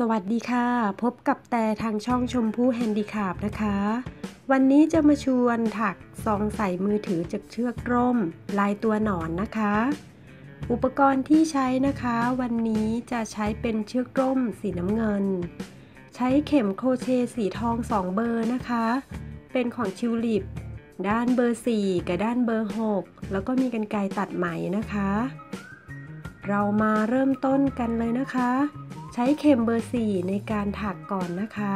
สวัสดีค่ะ พบกับแต่ทางช่องชมพู่ Handicraft นะคะ วันนี้จะมาชวนถักซองใส่มือถือจากเชือกร่ม ลายตัวหนอนนะคะ อุปกรณ์ที่ใช้นะคะ วันนี้จะใช้เป็นเชือกร่มสีน้ำเงิน ใช้เข็มโครเชต์สีทอง2เบอร์นะคะ เป็นของ Tulip ด้านเบอร์ 4 กับด้านเบอร์ 6 แล้วก็มีกรรไกรตัดไหมนะคะ เรามาเริ่มต้นกันเลยนะคะ ใช้เข็มเบอร์ 4 ในการถักก่อนนะคะ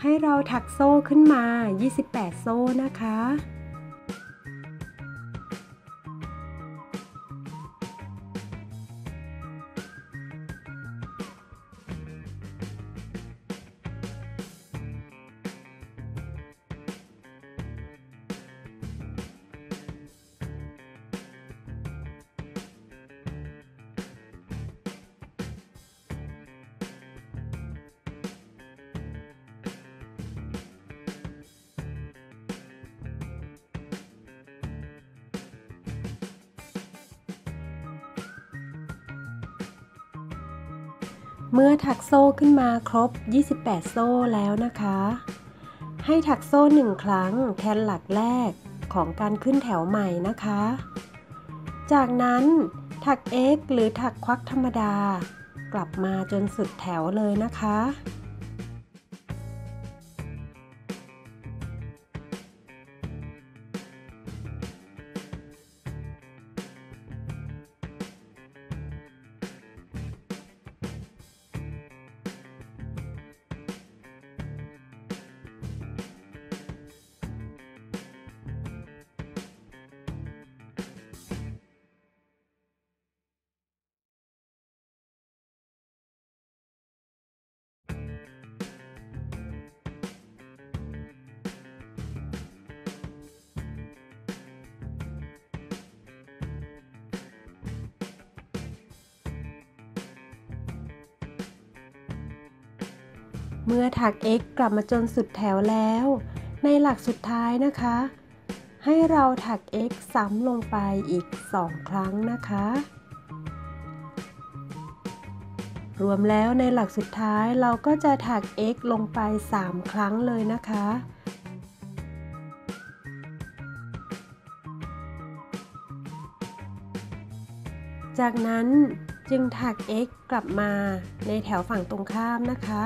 ให้เราถักโซ่ขึ้นมา 28 โซ่นะคะ เมื่อถักโซ่ขึ้นมาครบ 28 โซ่แล้วนะคะ ให้ถักโซ่หนึ่งครั้งแทนหลักแรกของการขึ้นแถวใหม่นะคะ จากนั้นถัก X หรือถักควักธรรมดา กลับมาจนสุดแถวเลยนะคะ เมื่อถัก x กลับมาจนสุดแถวแล้ว ในหลักสุดท้ายนะคะ ให้เราถัก x ซ้ำลงไปอีก 2 ครั้งนะคะ รวมแล้วในหลักสุดท้ายเราก็จะถัก x ลงไป 3 ครั้งเลยนะคะจากนั้นจึงถัก x กลับมาในแถวฝั่งตรงข้ามนะคะ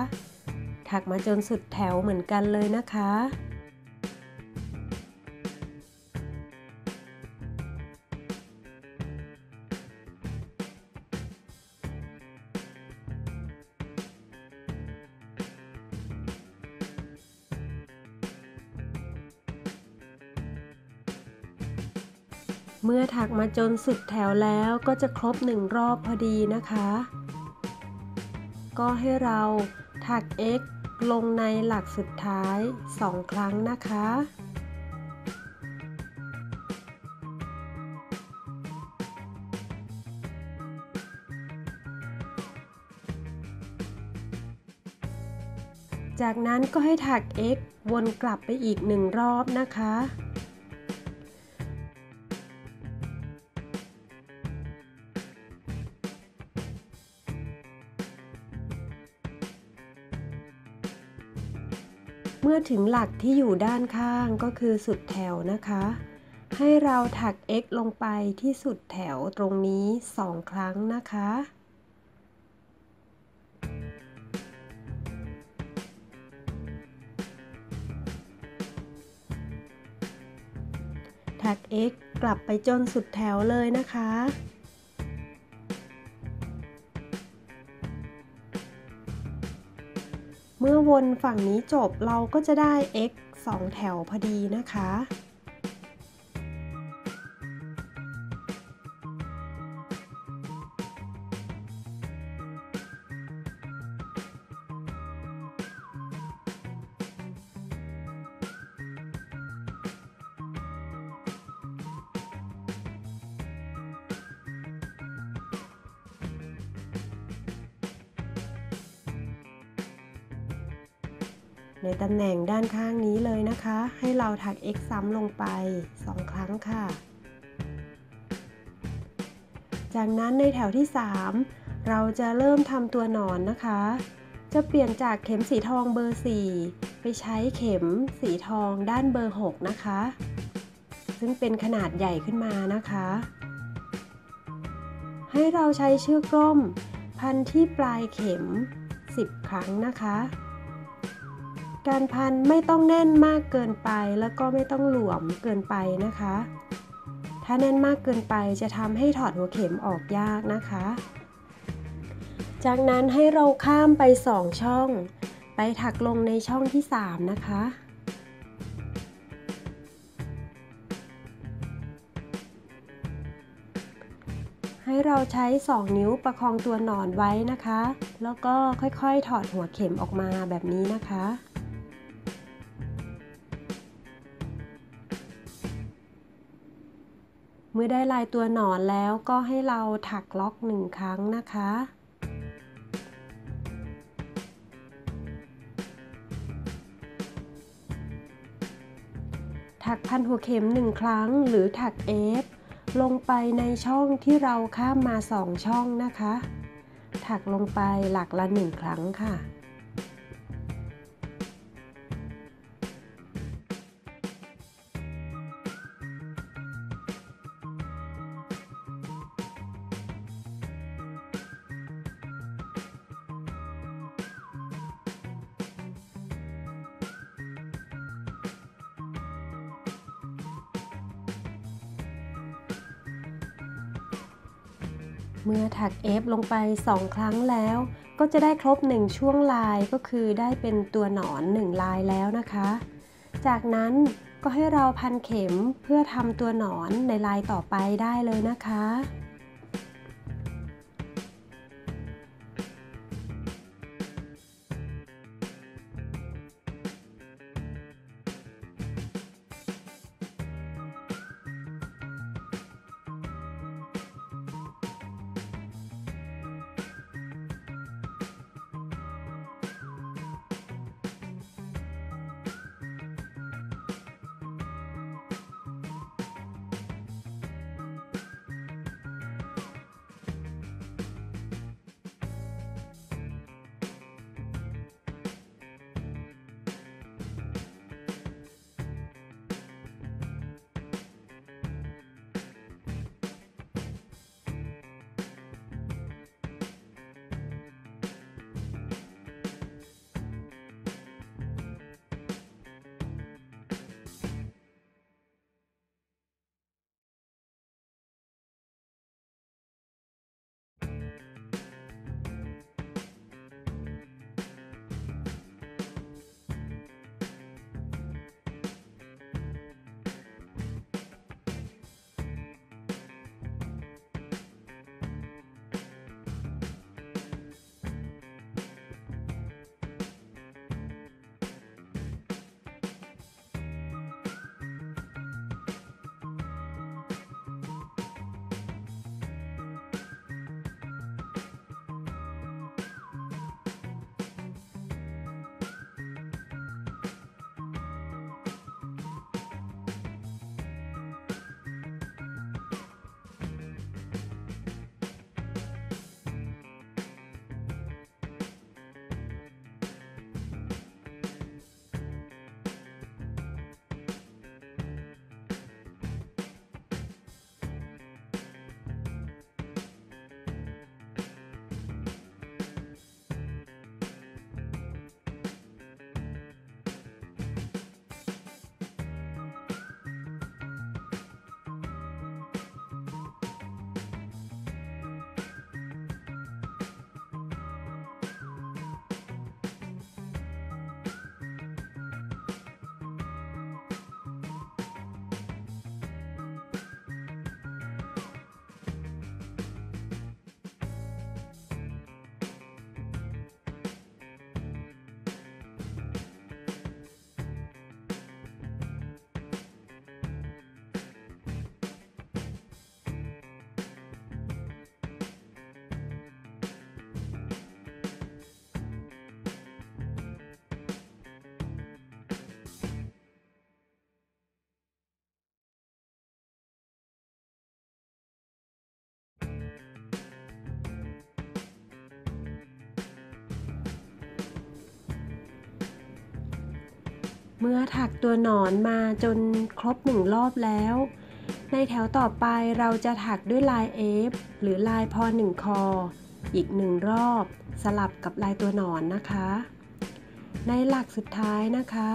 ถักมาจนสุดแถวเหมือนกันเลยนะคะ เมื่อถักมาจนสุดแถวแล้วก็จะครบหนึ่งรอบพอดีนะคะ ก็ให้เราถัก x ลงในหลักสุดท้าย 2 ครั้งนะคะ จากนั้นก็ให้ถัก x วนกลับไปอีกหนึ่งรอบนะคะ เมื่อถึงหลักที่อยู่ด้านข้างก็คือสุดแถวนะคะ ให้เราถัก x ลงไปที่สุดแถวตรงนี้ 2 ครั้งนะคะ ถัก x กลับไปจนสุดแถวเลยนะคะ เมื่อวนฝั่งนี้จบเราก็จะได้ x 2 แถวพอดีนะคะ ตำแหน่งด้านข้างนี้เลยนะคะ ให้เราถัก x ซ้ำลงไป 2 ครั้งค่ะ จากนั้นในแถวที่ 3 เราจะเริ่มทำตัวหนอนนะคะ จะเปลี่ยนจากเข็มสีทองเบอร์ 4 ไปใช้เข็มสีทองด้านเบอร์ 6 นะคะ ซึ่งเป็นขนาดใหญ่ขึ้นมานะคะ ให้เราใช้เชือกร่ม พันที่ปลายเข็ม 10 ครั้งนะคะ การพันไม่ต้องแน่นมากเกินไปแล้วก็ไม่ต้องหลวมเกินไปนะคะ ถ้าแน่นมากเกินไปจะทำให้ถอดหัวเข็มออกยากนะคะ จากนั้นให้เราข้ามไป 2 ช่อง ไปถักลงในช่องที่ 3 นะคะให้เราใช้ 2 นิ้วประคองตัวหนอนไว้นะคะ แล้วก็ค่อยๆ ถอดหัวเข็มออกมาแบบนี้นะคะ เมื่อได้ลายตัวหนอนแล้วก็ให้เราถักล็อกหนึ่งครั้งนะคะ ถักพันหัวเข็มหนึ่งครั้งหรือถักเอฟลงไปในช่องที่เราข้ามมาสองช่องนะคะ ถักลงไปหลักละหนึ่งครั้งค่ะ เมื่อถักเอฟลงไป 2 ครั้งแล้ว ก็จะได้ครบ 1 ช่วงลายก็คือได้เป็นตัวหนอน 1 ลายแล้วนะคะ จากนั้นก็ให้เราพันเข็มเพื่อทำตัวหนอนในลายต่อไปได้เลยนะคะ เมื่อถักตัวหนอนมาจนครบหนึ่งรอบแล้ว ในแถวต่อไปเราจะถักด้วยลายเอฟหรือลายพอหนึ่งคอ อีกหนึ่งรอบ สลับกับลายตัวหนอนนะคะ ในหลักสุดท้ายนะคะ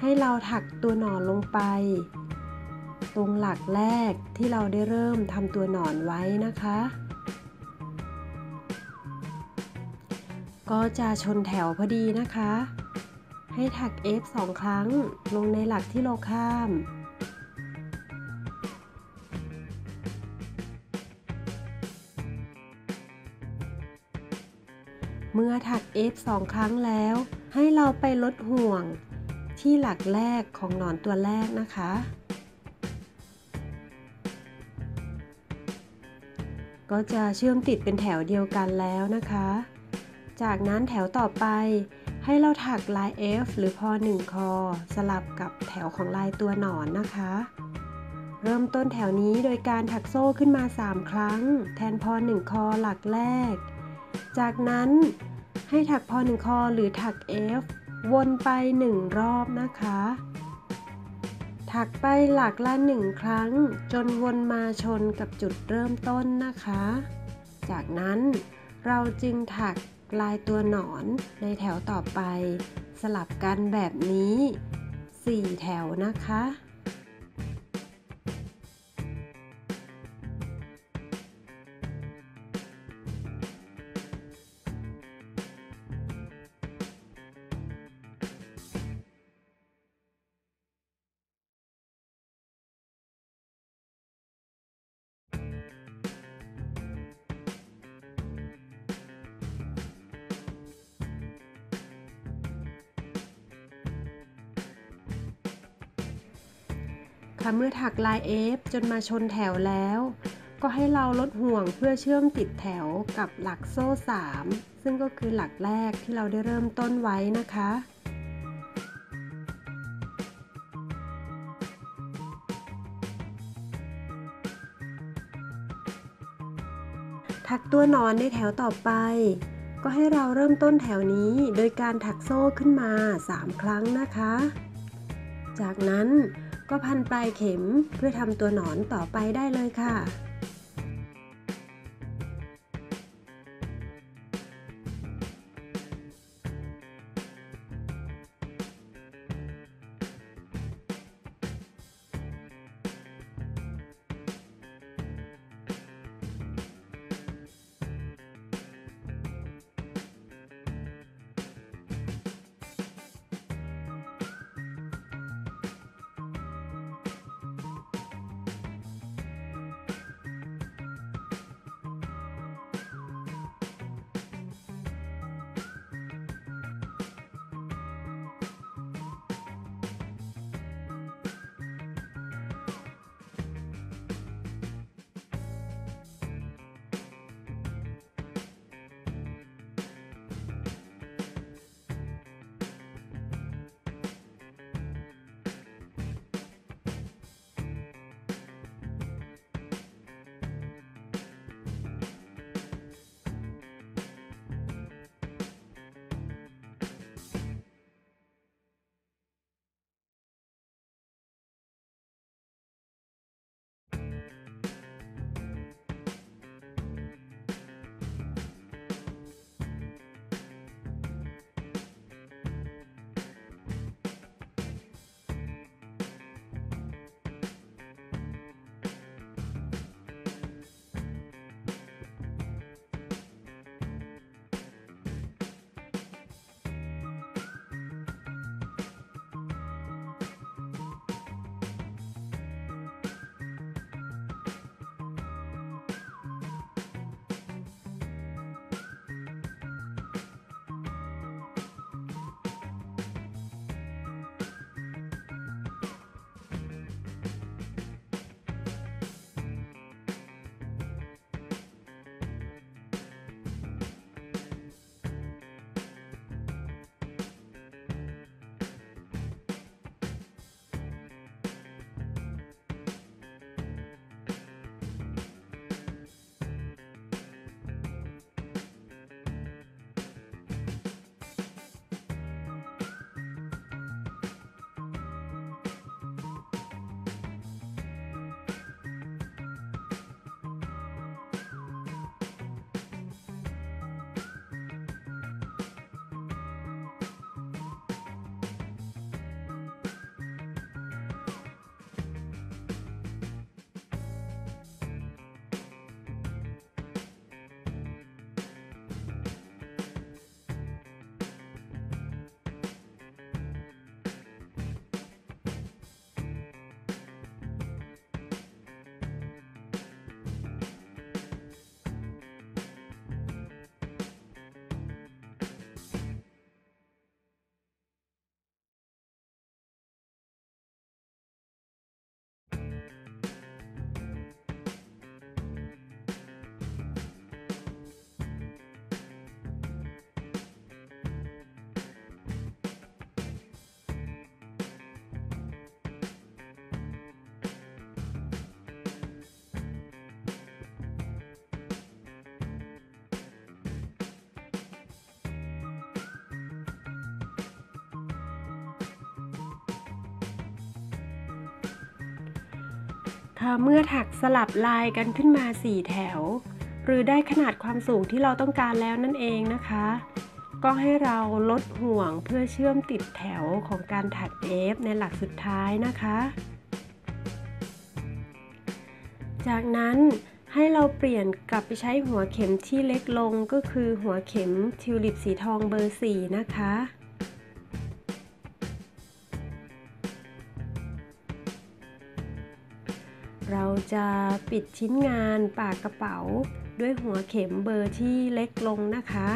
ให้เราถักตัวหนอนลงไป ตรงหลักแรกที่เราได้เริ่มทำตัวหนอนไว้นะคะ ก็จะชนแถวพอดีนะคะ ให้ถัก F สองครั้ง ลงในหลักที่เราข้าม เมื่อถัก F สองครั้งแล้ว ให้เราไปลดห่วงที่หลักแรกของหนอนตัวแรกนะคะ ก็จะเชื่อมติดเป็นแถวเดียวกันแล้วนะคะ จากนั้นแถวต่อไป ให้เราถักลาย F หรือพอ1คอ สลับกับแถวของลายตัวหนอนนะคะ เริ่มต้นแถวนี้โดยการถักโซ่ขึ้นมา 3 ครั้ง แทนพอ1คอหลักแรก จากนั้นให้ถักพอ1คอหรือถัก F วนไป 1 รอบนะคะ ถักไปหลักละ 1 ครั้ง จนวนมาชนกับจุดเริ่มต้นนะคะ จากนั้นเราจึงถัก ลายตัวหนอนในแถวต่อไป สลับกันแบบนี้ 4 แถวนะคะ ค่เมื่อถักลาย F จนมาชนแถวแล้ว ก็ให้เราลดห่วงเพื่อเชื่อมติดแถวกับหลักโซ่ 3 ซึ่งก็คือหลักแรกที่เราได้เริ่มต้นไว้นะคะถักตัวนอนในแถวต่อไป ก็ให้เราเริ่มต้นแถวนี้โดยการถักโซ่ขึ้นมา 3 ครั้งนะคะ จากนั้น ก็พันปลายเข็มเพื่อทำตัวหนอนต่อไปได้เลยค่ะ เมื่อถักสลับลายกันขึ้นมา 4 แถว หรือได้ขนาดความสูงที่เราต้องการแล้วนั่นเองนะคะ ก็ให้เราลดห่วงเพื่อเชื่อมติดแถวของการถักเอฟในหลักสุดท้ายนะคะ จากนั้นให้เราเปลี่ยนกลับไปใช้หัวเข็มที่เล็กลงก็คือหัวเข็มทิวลิปสีทองเบอร์ 4 นะคะ เราจะปิดชิ้นงานปากกระเป๋าด้วยหัวเข็มเบอร์ที่เล็กลงนะคะ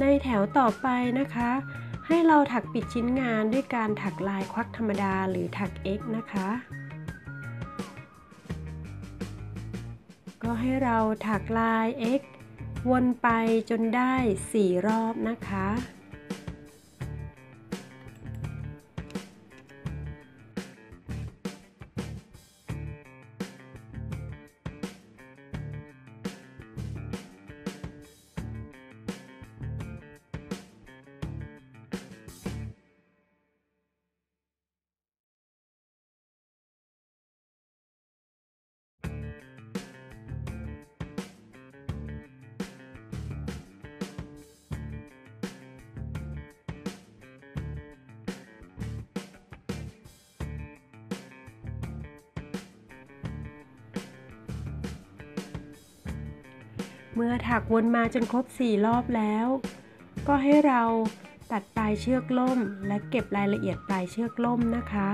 ในแถวต่อไปนะคะ ให้เราถักปิดชิ้นงานด้วยการถักลายควักธรรมดาหรือถัก X นะคะ ก็ให้เราถักลาย X วนไปจนได้ 4 รอบนะคะ เมื่อถักวนมาจนครบ 4 รอบแล้ว ก็ให้เราตัดปลายเชือกล่ม และเก็บรายละเอียดปลายเชือกล่มนะคะ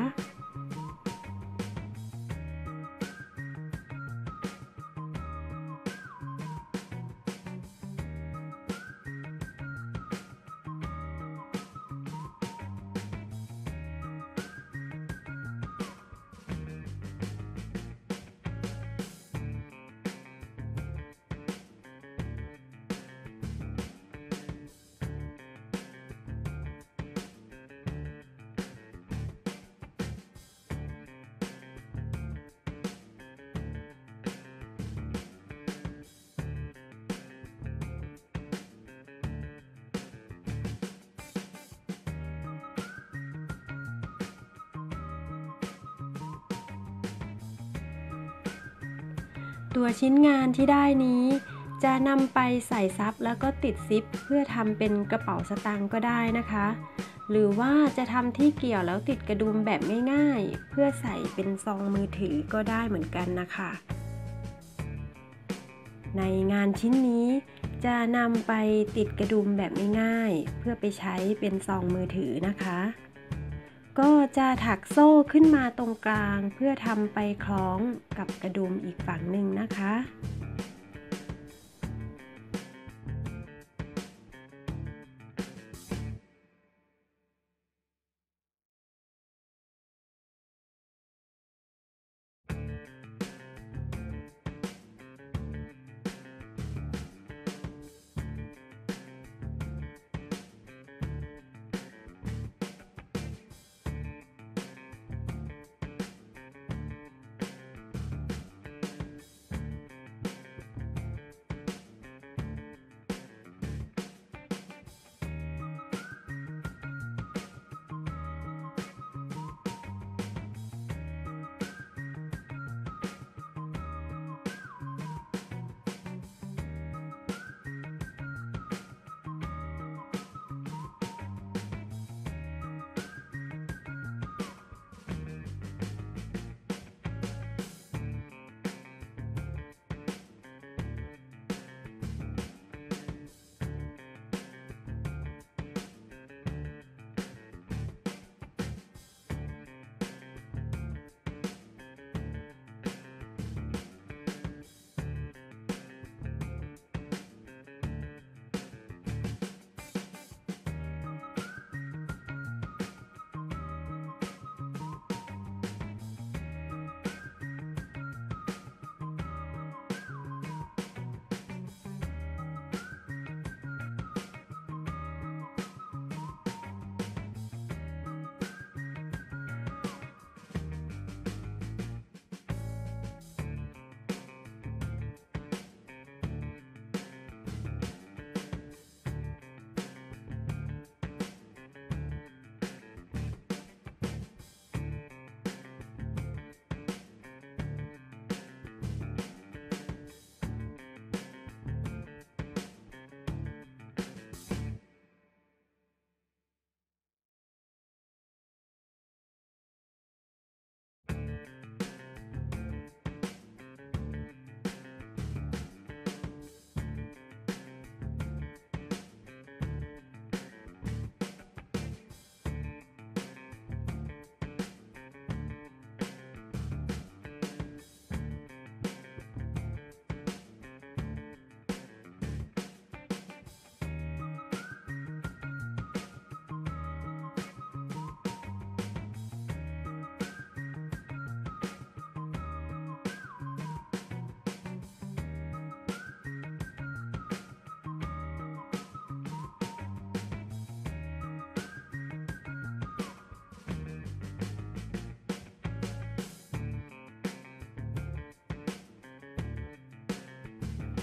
ตัวชิ้นงานที่ได้นี้ จะนำไปใส่ซับแล้วก็ติดซิป เพื่อทำเป็นกระเป๋าสตางค์ก็ได้นะคะ หรือว่าจะทำที่เกี่ยวแล้วติดกระดุมแบบง่ายๆ เพื่อใส่เป็นซองมือถือก็ได้เหมือนกันนะคะ ในงานชิ้นนี้จะนำไปติดกระดุมแบบง่ายๆ เพื่อไปใช้เป็นซองมือถือนะคะ ก็จะถักโซ่ขึ้นมาตรงกลางเพื่อทำไปคล้องกับกระดุมอีกฝั่งหนึ่งนะคะ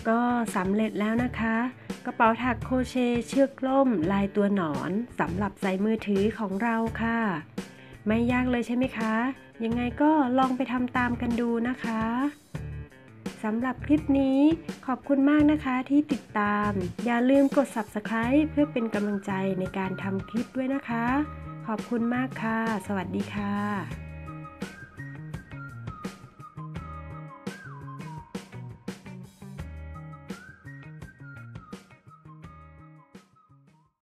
ก็สำเร็จแล้วนะคะ กระเป๋าถักโคเชเชือกล่ม ลายตัวหนอนสำหรับใส่มือถือของเราค่ะ ไม่ยากเลยใช่ไหมคะ ยังไงก็ลองไปทำตามกันดูนะคะสำหรับคลิปนี้ขอบคุณมากนะคะที่ติดตาม อย่าลืมกด subscribe เพื่อเป็นกำลังใจในการทำคลิปด้วยนะคะ ขอบคุณมากค่ะ สวัสดีค่ะ